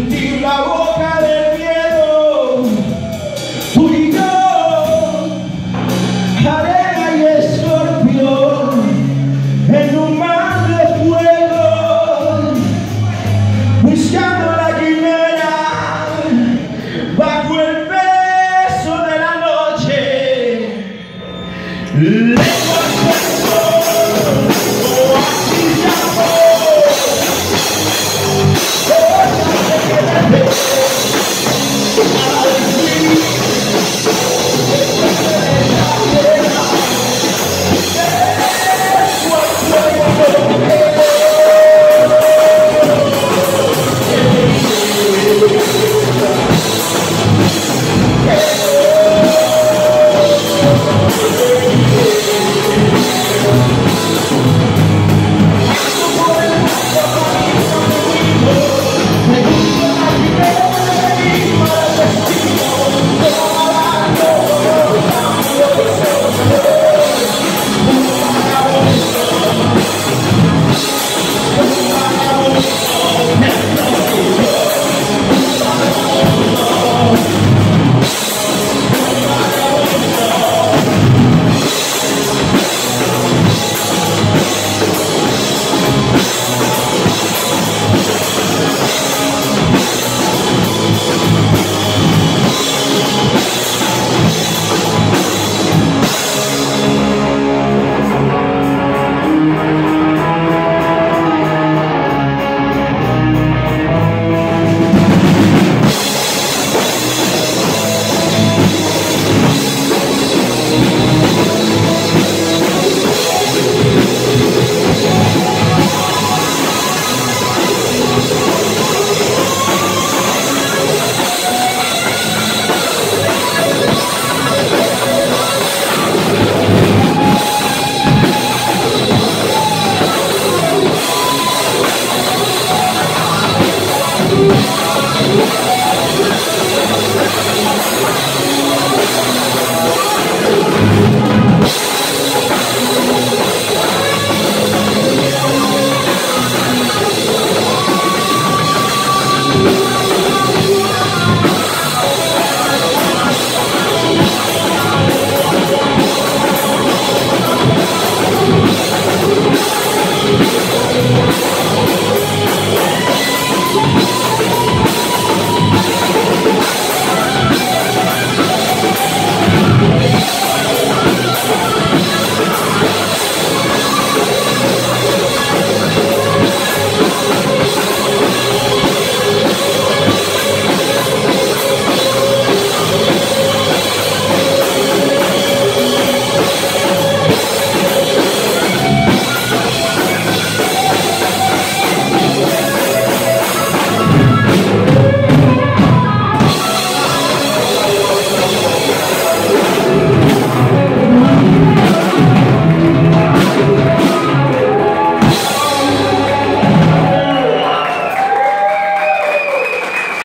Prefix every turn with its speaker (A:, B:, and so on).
A: sentir la boca del miedo. Tú y yo, arena y escorpión, en un mar de fuego, buscando la quimera bajo el peso de la noche.